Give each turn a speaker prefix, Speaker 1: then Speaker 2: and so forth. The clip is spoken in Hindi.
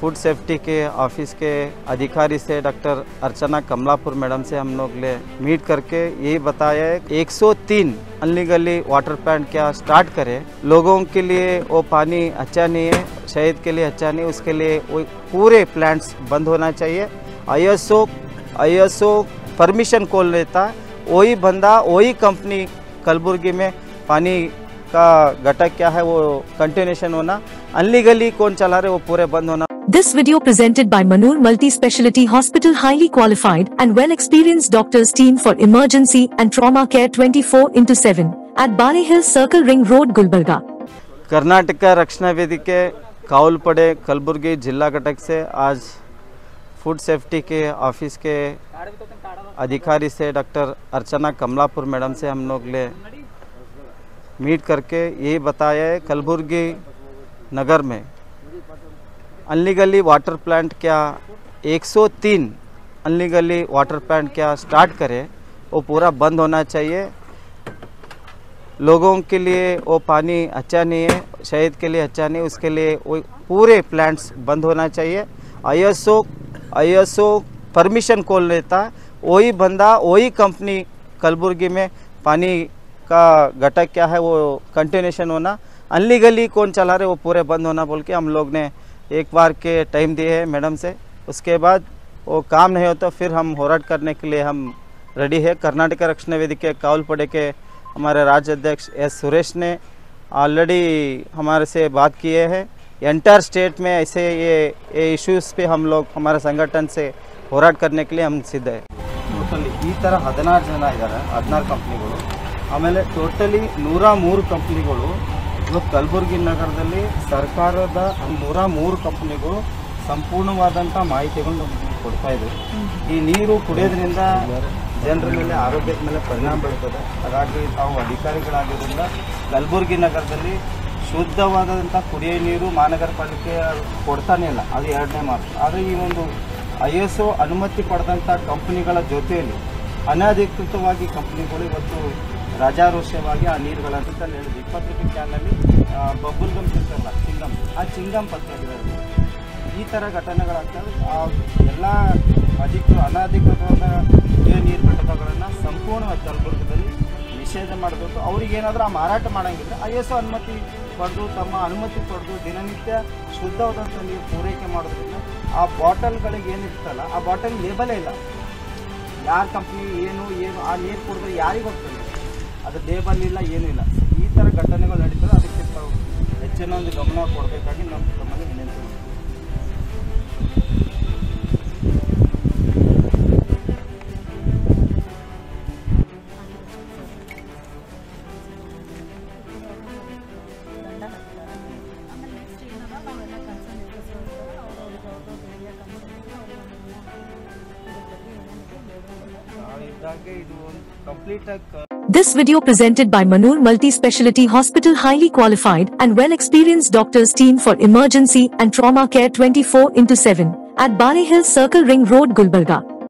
Speaker 1: फ़ूड सेफ्टी के, ऑफ़िस के अधिकारी से डॉक्टर अर्चना कमलापुर मैडम से हम लोग ले मीट करके यही बताया है 103 अनलीगली वाटर प्लांट क्या स्टार्ट करें। लोगों के लिए वो पानी अच्छा नहीं है, शहद के लिए अच्छा नहीं, उसके लिए वो पूरे प्लांट्स बंद होना चाहिए। आईएसओ आईएसओ परमिशन कौन लेता है वही बंदा, वही कंपनी कलबुर्गी में पानी का घटक क्या है वो कंटिन्यूशन होना। अनलीगली कौन चला रहे वो पूरे बंद होना।
Speaker 2: This video presented by Manur Multi-Speciality Hospital highly qualified and well-experienced doctors team for emergency and trauma care 24 into 7 at Bari Hill Circle Ring Road, Gulbarga.
Speaker 1: Karnataka रक्षणा वेदिके काउलपड़े Kalaburagi जिला घटक से आज फ़ूड सेफ्टी के ऑफ़िस के अधिकारी से डॉक्टर अर्चना कमलापुर मैडम से हम लोग ले मीट करके यही बताया है कलबुर्गी नगर में अनलीगली वाटर प्लांट क्या 103 अनलीगली वाटर प्लांट क्या स्टार्ट करे, वो पूरा बंद होना चाहिए। लोगों के लिए वो पानी अच्छा नहीं है, शहद के लिए अच्छा नहीं, उसके लिए वो पूरे प्लांट्स बंद होना चाहिए। आईएसओ आईएसओ परमिशन कौन लेता? है वही बंदा, वही कंपनी कलबुर्गी में पानी का घटक क्या है, वो कंटिन्यूशन होना। अनलीगली कौन चला रहे, वो पूरे बंद होना बोल के हम लोग ने एक बार के टाइम दिए है मैडम से उसके बाद वो काम नहीं होता फिर हम होराट करने के लिए हम रेडी है कर्नाटक रक्षण वेदिके कावलपड़े के हमारे राज्य अध्यक्ष एस सुरेश ने ऑलरेडी हमारे से बात किए हैं एंटायर स्टेट में ऐसे ये ये इश्यूज़ पे हम लोग हमारे संगठन से ಹೋರಾಟ करने के लिए हम सिद्ध है ಟೋಟಲಿ ಈ ಥರ ಹದಿನಾರು ಜನ ಇದ್ದಾರೆ ಹದಿನಾರು ಕಂಪ್ನಿಗಳು ಆಮೇಲೆ ಟೋಟಲಿ ನೂರ ಮೂರು ಕಂಪ್ನಿಗಳು ಇವತ್ತು ಕಲಬುರಗಿ ನಗರದಲ್ಲಿ ಸರ್ಕಾರದ ನೂರ ಮೂರು ಕಂಪ್ನಿಗಳು ಸಂಪೂರ್ಣವಾದಂಥ ಮಾಹಿತಿಗಳನ್ನು ಕೊಡ್ತಾ ಇದೆ. ಈ ನೀರು ಕುಡಿಯೋದ್ರಿಂದ ಜನರ ಮೇಲೆ ಆರೋಗ್ಯದ ಮೇಲೆ ಪರಿಣಾಮ ಬೀಳ್ತದೆ ಹಾಗಾಗಿ ತಾವು ಅಧಿಕಾರಿಗಳಾಗಿರೋದ್ರಿಂದ ಕಲಬುರಗಿ ನಗರದಲ್ಲಿ ಶುದ್ಧವಾದಂಥ ಕುಡಿಯೋ ನೀರು ಮಹಾನಗರ ಪಾಲಿಕೆ ಕೊಡ್ತಾನೆ ಇಲ್ಲ. ಅದು ಎರಡನೇ ಮಾತು. ಆದರೆ ಈ ಒಂದು ಐ ಎಸ್ ಒ ಅನುಮತಿ ಪಡೆದಂಥ ಕಂಪ್ನಿಗಳ ಜೊತೆಯಲ್ಲಿ ಅನಧಿಕೃತವಾಗಿ ಕಂಪ್ನಿಗಳು ಇವತ್ತು ರಾಜಾರೋಷ್ಯವಾಗಿ ಆ ನೀರುಗಳನ್ನು ಅಂತ ಇಪ್ಪತ್ತು ರೂಪಾಯಿ ಕ್ಯಾನಲ್ಲಿ ಬಬ್ಬುಲ್ಗಮ್ ಸಿಗ್ತಾರಲ್ಲ ಚಿಂಗಮ್, ಆ ಚಿಂಗಮ್ ಪತ್ತೆ ಈ ಥರ ಘಟನೆಗಳಾಗ್ತವೆ ಆ ಎಲ್ಲ ಅಧಿಕೃತ ಅನಧಿಕೃತವಾದ ಕುಡಿಯೋ ನೀರು ಘಟಕಗಳನ್ನು ಸಂಪೂರ್ಣವಾಗಿ ಕಲಬುರಗದಲ್ಲಿ ನಿಷೇಧ ಮಾಡಬೇಕು ಅವ್ರಿಗೆ ಏನಾದರೂ ಆ ಮಾರಾಟ ಮಾಡಂಗಿದ್ರೆ ಐ ಎಸ್ ಅನುಮತಿ ಪಡೆದು, ತಮ್ಮ ಅನುಮತಿ ಪಡೆದು ದಿನನಿತ್ಯ ಶುದ್ಧವಾದಂಥ ನೀರು ಪೂರೈಕೆ ಮಾಡೋದ್ರಿಂದ ಆ ಬಾಟಲ್ಗಳಿಗೆ ಏನಿರ್ತಲ್ಲ ಆ ಬಾಟಲ್ ಲೇಬಲೇ ಇಲ್ಲ. ಯಾರ ಕಂಪ್ನಿ ಏನು ಏನು, ಆ ನೀರು ಕುಡಿದ್ರೆ ಯಾರಿಗೆ ಹೋಗ್ತದೆ? ಅದು ಲೇಬಲ್ ಇಲ್ಲ ಏನೂ ಇಲ್ಲ ಈ ಥರ ಘಟನೆಗಳು ನಡೀತದೆ, ಅದಕ್ಕೆ ಹೆಚ್ಚಿನ ಒಂದು ಗಮನ ಕೊಡಬೇಕಾಗಿ ನಮ್ಮ ತಮ್ಮಲ್ಲಿ ವಿನಂತಿ
Speaker 2: This video presented by Manur Multi-Speciality Hospital highly qualified and well-experienced doctors team for emergency and trauma care 24 into 7 at Bali Hill Circle Ring Road, Gulbarga.